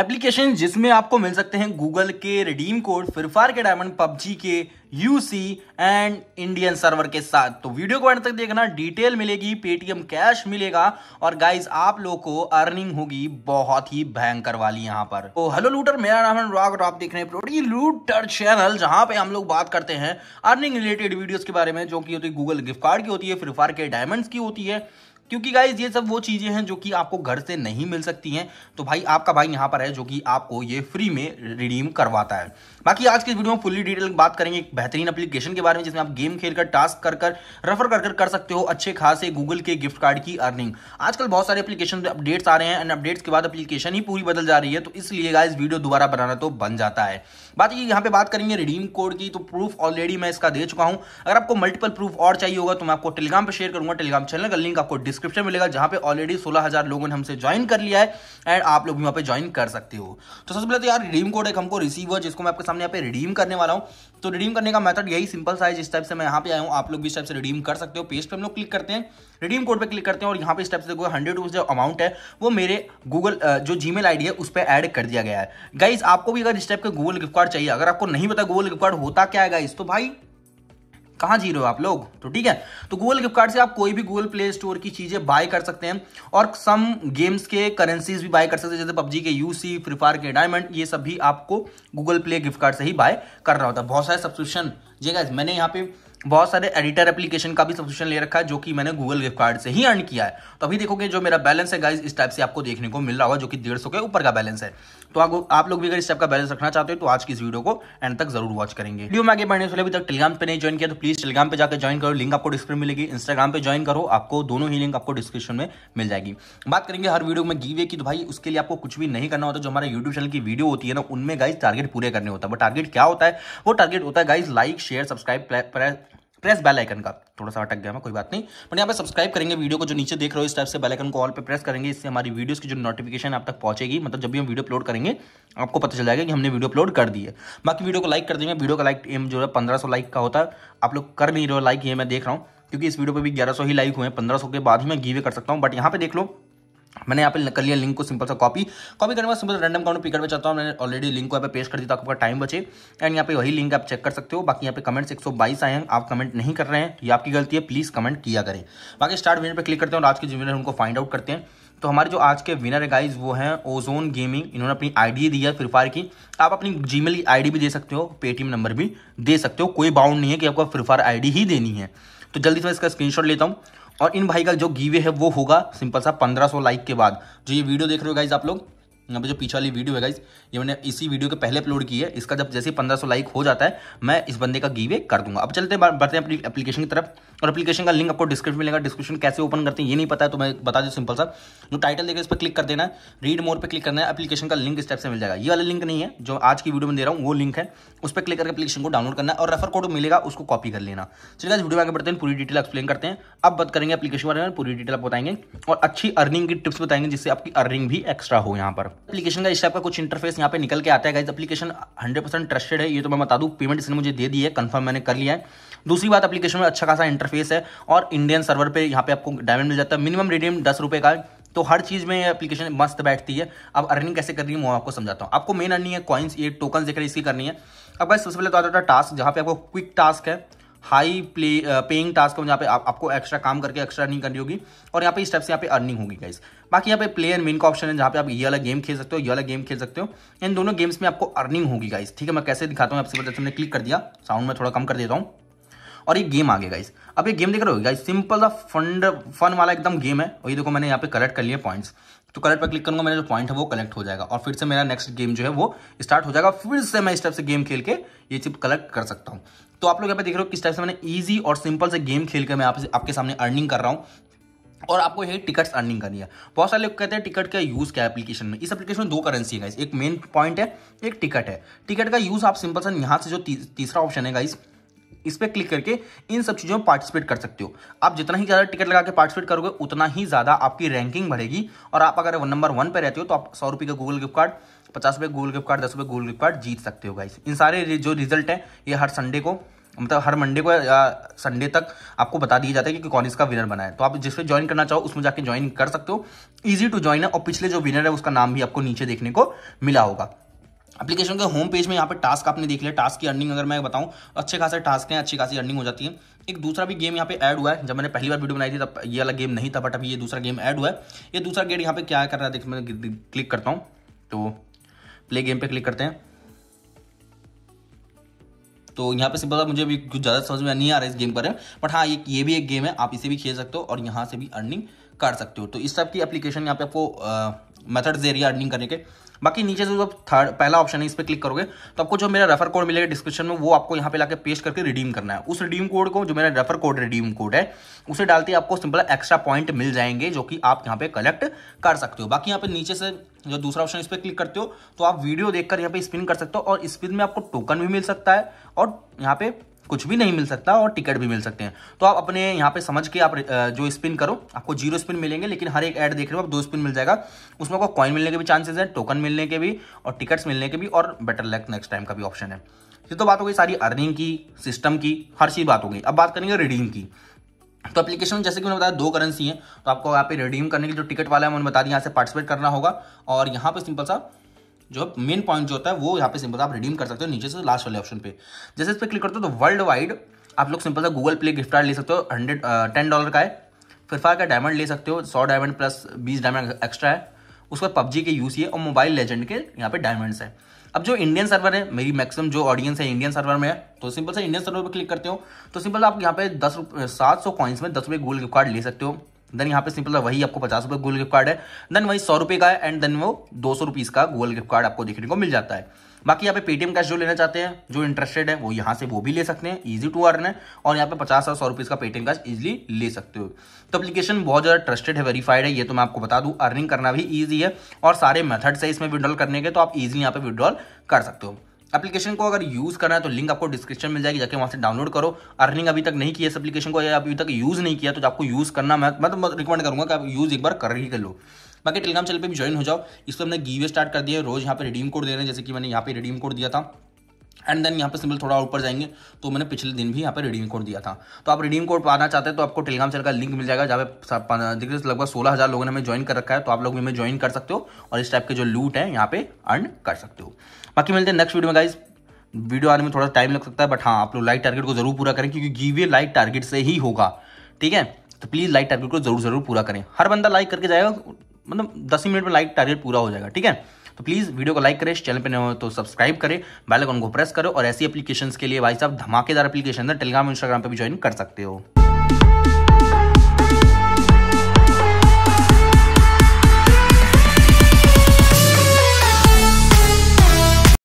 Application जिसमें आपको मिल सकते हैं गूगल के रिडीम कोड, फ्री फायर के डायमंड, पबजी के, यूसी एंड इंडियन सर्वर के साथ। तो वीडियो को अंत तक देखना, डिटेल मिलेगी, पेटीएम कैश मिलेगा, और गाइज़ आप लोग को अर्निंग होगी बहुत ही भयंकर वाली यहाँ पर। तो हेलो लूटर, मेरा नाम है अनुराग, और आप देख रहे हैं लूटर चैनल, जहाँ पे हम लोग बात करते हैं अर्निंग रिलेटेड वीडियोस के बारे में, जो कि होती है गूगल गिफ्ट कार्ड की होती है, फ्री फायर के डायमंड्स की होती है क्योंकि गाइज़ ये सब वो चीज़ें हैं जो कि आपको घर से नहीं मिल सकती हैं। तो भाई, आपका भाई यहाँ पर है जो कि आपको ये फ्री में रिडीम करवाता है। बाकी आज की वीडियो में फुल्ली डिटेल बात करेंगे एक बेहतरीन एप्लीकेशन के बारे में, जिसमें आप गेम खेलकर टास्क कर कर रेफर कर कर कर सकते हो अच्छे खासे गूगल के गिफ्ट कार्ड की अर्निंग आजकल बहुत सारे एप्लीकेशन अपडेट्स आ रहे हैं एंड अपडेट्स के बाद एप्लीकेशन ही पूरी बदल जा रही है तो इसलिए गाइज़ वीडियो दोबारा बनाना तो बन जाता है। बात ये यहाँ पे बात करेंगे रिडीम कोड की तो प्रूफ ऑलरेडी मैं इसका दे चुका हूँ। अगर आपको मल्टीपल प्रूफ और चाहिए होगा तो मैं आपको टेलीग्राम पर शेयर करूँगा। टेलीग्राम चैनल का लिंक आपको डिस्क्रिप्शन मिलेगा जहाँ पे ऑलरेडी सोलह हज़ार लोगों ने हमसे ज्वाइन कर लिया है एंड आप लोग भी वहाँ पे ज्वाइन कर सकते हो। तो सबसे पहले तो यार रिडीम कोड एक हमको रिसीव हुआ जिसको मैं आपके सामने यहाँ पे रिडीम करने वाला हूँ। तो रिडीम करने का मेथड यही सिंपल सा है, जिस टाइप से मैं यहाँ पे आया हूँ, आप लोग भी इस टाइप से रिडीम कर सकते हो। पेज पे हम लोग क्लिक करते हैं। रिडीम कोड पर क्लिक करते हैं और यहाँ पे इस टाइप से हंड्रेड रुपीज़ जो अमाउंट है, वो मेरे गूगल जो जीमेल आईडी है, उस पर ऐड कर दिया गया है। गाइज़ आपको भी अगर इस टाइप का गूगल गिफ्ट कार्ड चाहिए, अगर आपको नहीं पता गूगल गिफ्ट कार्ड होता क्या है गाइज़ तो भाई कहाँ जी रहे हो आप लोग? तो ठीक है तो गूगल कार्ड से आप कोई भी गूगल प्ले स्टोर की चीज़ें बाय कर सकते हैं और सम गेम्स के करेंसीज भी बाय कर सकते हैं, जैसे पबजी के यूसी फ्री फायर के डायमंड ये सब भी आपको गूगल प्ले गिफ्ट कार्ड से ही बाय कर रहा होता है। बहुत सारे सब्सक्रिप्शन जी गाइज़ मैंने यहाँ पे बहुत सारे एडिटर एप्लीकेशन का भी सब्सक्रिप्शन ले रखा है, जो कि मैंने गूगल गिफ्ट कार्ड से ही अर्न किया है। तो अभी देखोगे जो मेरा बैलेंस है गाइज़ इस टाइप से आपको देखने को मिल रहा होगा, जो कि डेढ़ के ऊपर का बैलेंस है। तो आप, आप लोग भी अगर इस टाइप का बैलेंस रखना चाहते हो तो आज की इस वीडियो को एंड तक ज़रूर वॉच करेंगे। वीडियो में आगे बढ़ने से अभी तक टेलीग्राम पे नहीं ज्वाइन किया तो प्लीज़ टेलीग्राम पे जाकर ज्वाइन करो। लिंक आपको डिस्क्रिप्शन मिलेगी। इंस्टाग्राम पे ज्वाइन करो। आपको दोनों ही लिंक आपको डिस्क्रिप्शन में मिल जाएगी। बात करेंगे हर वीडियो में गीवे की तो भाई उसके लिए आपको कुछ भी नहीं करना होता। जो हमारा यूट्यूब चैनल की वीडियो होती है ना उनमें गाइज़ टारगेट पूरे करने होता है। बट टारगेट क्या होता है? वो टारगेट होता है guys like share subscribe press bell icon का। थोड़ा सा अटक गया मैं, कोई बात नहीं। बट यहाँ पे सब्सक्राइब करेंगे वीडियो को, जो नीचे देख रहे हो, इस टाइप से बेल आइकन को ऑल पे प्रेस करेंगे, इससे हमारी वीडियोस की जो नोटिफिकेशन आप तक पहुंचेगी मतलब जब भी हम वीडियो अपलोड करेंगे, आपको पता चल जाएगा कि हमने वीडियो अपलोड कर दी है। बाकी वीडियो को लाइक कर देंगे। वीडियो का लाइक एम जो है, पंद्रह लाइक का होता है। आप लोग कर नहीं रहे हो लाइक ये मैं देख रहा हूँ, क्योंकि इस वीडियो पर भी ग्यारह ही लाइक हुए हैं। पंद्रह के बाद ही मैं गीवे कर सकता हूँ। बट यहाँ पे देख लो मैंने यहाँ पे कर लिया लिंक को सिंपल सा कॉपी कॉपी करने के बाद सिंपल रैंडम काउंट पिकर पे चाहता हूँ। मैंने ऑलरेडी लिंक को यहाँ पे पेश कर दिया आपका टाइम बचे। एंड यहाँ पे वही लिंक आप चेक कर सकते हो। बाकी यहाँ पे कमेंट्स 122 आए हैं। आप कमेंट नहीं कर रहे हैं। ये आपकी गलती है। प्लीज़ कमेंट किया करें। बाकी स्टार्ट विनर पर क्लिक करते हैं और आज के जो विनर उनको फाइंड आउट करते हैं। तो हमारे जो आज के विनर है गाइज़ वो हैं ओजोन गेमिंग इन्होंने अपनी आईडी दी है फ्री फायर की। आप अपनी जीमेल आईडी भी दे सकते हो। पेटीएम नंबर भी दे सकते हो। कोई बाउंड नहीं है कि आपको फ्री फायर आईडी ही देनी है। तो जल्दी से मैं इसका स्क्रीनशॉट लेता हूँ। और इन भाई का जो गीवे है वो होगा सिंपल सा पंद्रह लाइक के बाद। जो ये वीडियो देख रहे हो गाइज़ आप लोग यहाँ पे जो पीछे वाली वीडियो है गाइज़ ये मैंने इसी वीडियो के पहले अपलोड की है। इसका जब जैसे पंद्रह सौ लाइक हो जाता है, मैं इस बंदे का गीवे कर दूँगा। अब चलते हैं बढ़ते हैं अपनी एप्लीकेशन की तरफ़। और एप्लीकेशन का लिंक आपको डिस्क्रिप्शन मिलेगा। डिस्क्रिप्शन कैसे ओपन करते हैं, ये नहीं पता है तो मैं बता दूँ सिंपल सा। जो टाइटल देकर इस पर क्लिक कर देना रीड मोर पर क्लिक करना है। एप्लीकेशन का लिंक इस टाइप से मिल जाएगा। ये वाला लिंक नहीं है, जो आज की वीडियो में दे रहा हूँ, वो लिंक है। उस पर क्लिक करके एप्लीकेशन को डाउनलोड करना है और रेफर कोड मिलेगा, उसको कॉपी कर लेना। चलिए आज वीडियो आगे बढ़ते हैं, पूरी डिटेल एक्सप्लेन करते हैं। अब बात करेंगे एप्लीकेशन बारे में, पूरी डिटेल आप बताएँगे। और अच्छी अर्निंग की टिप्स बताएँगे, जिससे आपकी अर्निंग भी एक्स्ट्रा हो यहाँ पर। एप्लीकेशन का इस टाइप का कुछ इंटरफेस यहाँ पे निकल के आता है गाइज़ एप्लीकेशन 100% ट्रस्टेड है, ये तो मैं बता दूँ पेमेंट इसने मुझे दे दी है कंफर्म मैंने कर लिया है. दूसरी बात एप्लीकेशन में अच्छा खासा इंटरफेस है और इंडियन सर्वर पे यहाँ पे आपको डायमंड मिल जाता है. मिनिमम रिडीम दस रुपये का तो हर चीज़ में एप्लीकेशन मस्त बैठती है. अब अर्निंग कैसे करनी है, वो आपको समझाता हूँ. आपको मेन अर्निंग है कॉइन्स ये टोकन देकर इसकी करनी है. अब बस सबसे पहले तो आता है टास्क जहाँ पे आपको क्विक टास्क है. हाई प्ले पेइंग टास्क जहाँ पे आप, आपको एक्स्ट्रा काम करके एक्स्ट्रा अर्निंग करनी होगी और यहाँ पे इस टाइप से यहाँ पे अर्निंग होगी गाइस बाकी यहाँ पे प्ले एंड विन का ऑप्शन है जहाँ पे आप ये वाला गेम खेल सकते हो ये वाला गेम खेल सकते हो. इन दोनों गेम्स में आपको अर्निंग होगी गाइस ठीक है मैं कैसे दिखाता हूँ आपसे हमने क्लिक कर दिया. साउंड में थोड़ा कम कर देता हूँ. और ये गेम आ गया गाइस अब ये गेम देख रहे हो गाइस सिंपल सा फंड फन वाला एकदम गेम है. और ये देखो मैंने यहाँ पे कलेक्ट कर लिया पॉइंट्स तो कलेक्ट पर क्लिक करूँगा मेरा जो पॉइंट है वो कलेक्ट हो जाएगा. और फिर से मेरा नेक्स्ट गेम जो है वो स्टार्ट हो जाएगा. फिर से मैं इस टाइप से गेम खेल के ये चिप कलेक्ट कर सकता हूँ. तो आप लोग यहाँ पे देख रहे हो किस टाइप से मैंने ईजी और सिंपल से गेम खेल कर मैं आप, आपके सामने अर्निंग कर रहा हूँ। और आपको ये टिकट्स अर्निंग करनी है। बहुत सारे लोग कहते हैं टिकट का यूज़ क्या एप्लीकेशन में? इस एप्लीकेशन में दो करेंसी है गाइस एक मेन पॉइंट है एक टिकट है। टिकट का यूज़ आप सिंपल सा यहाँ से जो ती, तीसरा ऑप्शन है गाइस इस पर क्लिक करके इन सब चीज़ों में पार्टिसिपेट कर सकते हो। आप जितना ही ज़्यादा टिकट लगा के पार्टिसिपेट करोगे उतना ही ज़्यादा आपकी रैंकिंग बढ़ेगी। और आप अगर नंबर वन पर रहते हो तो आप सौ रुपये का गूगल गिफ्ट कार्ड पचास रुपये गूगल गिफ्ट कार्ड दस रुपये गूगल गिफ्ट कार्ड जीत सकते हो गाइस इन सारे जो रिज़ल्ट है, ये हर संडे को मतलब हर मंडे को या संडे तक आपको बता दिया जाता है कि कौन इसका विनर बना है। तो आप जिसमें ज्वाइन करना चाहो, उसमें जाके ज्वाइन कर सकते हो। ईजी टू ज्वाइन है और पिछले जो विनर है, उसका नाम भी आपको नीचे देखने को मिला होगा। एप्लीकेशन के होम पेज में यहाँ पे टास्क आपने देख लिया। टास्क की अर्निंग अगर मैं बताऊँ, अच्छे खासे टास्क हैं, अच्छी खासी अर्निंग हो जाती है। एक दूसरा भी गेम यहाँ पे ऐड हुआ है। जब मैंने पहली बार वीडियो बनाई थी, तब ये वाला गेम नहीं था बट अभी ये दूसरा गेम ऐड हुआ है। ये दूसरा गेट यहाँ पे क्या कर रहा है, देख, मैं क्लिक करता हूँ। तो प्ले गेम पे क्लिक करते हैं। तो यहाँ पे सिंपल मुझे भी कुछ ज़्यादा समझ में नहीं आ रहा इस गेम पर बट हाँ ये ये भी एक गेम है, आप इसे भी खेल सकते हो और यहाँ से भी अर्निंग कर सकते हो। तो इस टाइप की एप्लीकेशन यहाँ पे आपको मेथड्स दे रही है अर्निंग करने के। बाकी नीचे से जो थर्ड पहला ऑप्शन है, इस पर क्लिक करोगे तो आपको जो मेरा रेफर कोड मिलेगा डिस्क्रिप्शन में, वो आपको यहाँ पे लाके पेस्ट करके रिडीम करना है। उस रिडीम कोड को, जो मेरा रेफर कोड रिडीम कोड है, उसे डालते ही आपको सिंपल एक्स्ट्रा पॉइंट मिल जाएँगे, जो कि आप यहाँ पे कलेक्ट कर सकते हो। बाकी यहाँ पे नीचे से जो दूसरा ऑप्शन इस पर क्लिक करते हो तो आप वीडियो देखकर यहाँ पे स्पिन कर सकते हो, और स्पिन में आपको टोकन भी मिल सकता है, और यहाँ पे कुछ भी नहीं मिल सकता और टिकट भी मिल सकते हैं। तो आप अपने यहाँ पे समझ के आप जो स्पिन करो, आपको ज़ीरो स्पिन मिलेंगे, लेकिन हर एक ऐड देख रहे हो, आप दो स्पिन मिल जाएगा। उसमें आपको कॉइन मिलने के भी चांसेस है टोकन मिलने के भी और टिकट्स मिलने के भी और बेटर लक नेक्स्ट टाइम का भी ऑप्शन है। ये तो बात हो गई सारी अर्निंग की सिस्टम की, हर चीज़ बात हो गई। अब बात करेंगे रिडीम की। तो एप्लीकेशन जैसे कि मैंने बताया, दो करेंसी है। तो आपको यहाँ पे रिडीम करने की जो टिकट वाला है, मैंने बता दिया, यहाँ से पार्टिसिपेट करना होगा। और यहाँ पे सिंपल सा जो मेन पॉइंट जो होता है, वो यहाँ पे सिंपल आप रिडीम कर सकते हो नीचे से लास्ट वाले ऑप्शन पे। जैसे इस पर क्लिक करते हो तो वर्ल्ड वाइड आप लोग सिंपल सा गूगल प्ले गिफ्ट कार्ड ले सकते हो हंड्रेड टेन डॉलर का है। फिर का डायमंड ले सकते हो, सौ डायमंड प्लस बीस डायमंड एक्स्ट्रा है। उसके बाद पबजी के यूसी है और मोबाइल लेजेंड के यहाँ पे डायमंड्स है। अब जो इंडियन सर्वर है, मेरी मैक्सिमम जो ऑडियंस है इंडियन सर्वर में है तो सिंपल से इंडियन सर्वर पर क्लिक करते हो तो सिंपल आप यहाँ पे दस, सात सौ कॉइन्स में दस रुपये गूगल गिफ्ट कार्ड ले सकते हो। देन यहाँ पे सिंपल वही आपको पचास रुपये गूगल गिफ्ट कार्ड है। देन वही सौ रुपये का है एंड देन वो दो सौ रुपीज़ का गूगल गिफ्ट कार्ड आपको देखने को मिल जाता है। बाकी यहाँ पे पेटीएम कैश जो लेना चाहते हैं, जो इंटरेस्टेड है, वो यहाँ से वो भी ले सकते हैं इजी टू अर्न है, और यहाँ पे पचास और सौ रुपीज़ का पेटीएम कैश इजिली ले सकते हो। तो एप्लीकेशन बहुत ज़्यादा ट्रस्टेड है वेरीफाइड है, ये तो मैं आपको बता दूँ अर्निंग करना भी ईजी है, और सारे मेथड्स है इसमें विड्रॉल करने के तो आप इजिली यहाँ पे विड्रॉल कर सकते हो। एप्लीकेशन को अगर यूज़ करना है तो लिंक आपको डिस्क्रिप्शन मिल जाएगी, जाके वहाँ से डाउनलोड करो। अर्निंग अभी तक नहीं किया इस एप्लीकेशन को, या अभी तक यूज़ नहीं किया तो आपको यूज़ करना, मैं मतलब रिकमेंड करूँगा कि आप यूज़ एक बार कर ही कर लो। बाकी टेलीग्राम चैनल पे भी ज्वाइन हो जाओ। इस पर हमने गीवे स्टार्ट कर दिया रोज यहाँ पे रिडीम कोड दे रहे हैं, जैसे कि मैंने यहाँ पे रिडीम कोड दिया था। एंड देन यहाँ पे सिंपल थोड़ा ऊपर जाएँगे तो मैंने पिछले दिन भी यहाँ पे रिडीम कोड दिया था। तो आप रिडीम कोड पाना चाहते हैं तो आपको टेलीग्राम चैनल का लिंक मिल जाएगा, जहाँ पे देखिए लगभग सोलह हज़ार लोगों ने हमें ज्वाइन कर रखा है तो आप लोग भी हमें ज्वाइन कर सकते हो। और इस टाइप के जो लूट है, यहाँ पे अर्न कर सकते हो। बाकी मिलते हैं नेक्स्ट वीडियो में गाइज़ वीडियो आने में थोड़ा टाइम लग सकता है बट हाँ आप लोग लाइक टारगेट को ज़रूर पूरा करें, क्योंकि गिवे लाइक टारगेट से ही होगा। ठीक है? तो प्लीज़ लाइक टारगेट को ज़रूर ज़रूर पूरा करें। हर बंदा लाइक करके जाएगा मतलब दस मिनट में लाइक टारगेट पूरा हो जाएगा, ठीक है? तो प्लीज़ वीडियो को लाइक करें चैनल पर नहीं हो तो सब्सक्राइब करें बेल आइकन को प्रेस करो, और ऐसी एप्लीकेशंस के लिए भाई साहब धमाकेदार एप्लीकेशन है टेलीग्राम इंस्टाग्राम पर भी ज्वाइन कर सकते हो।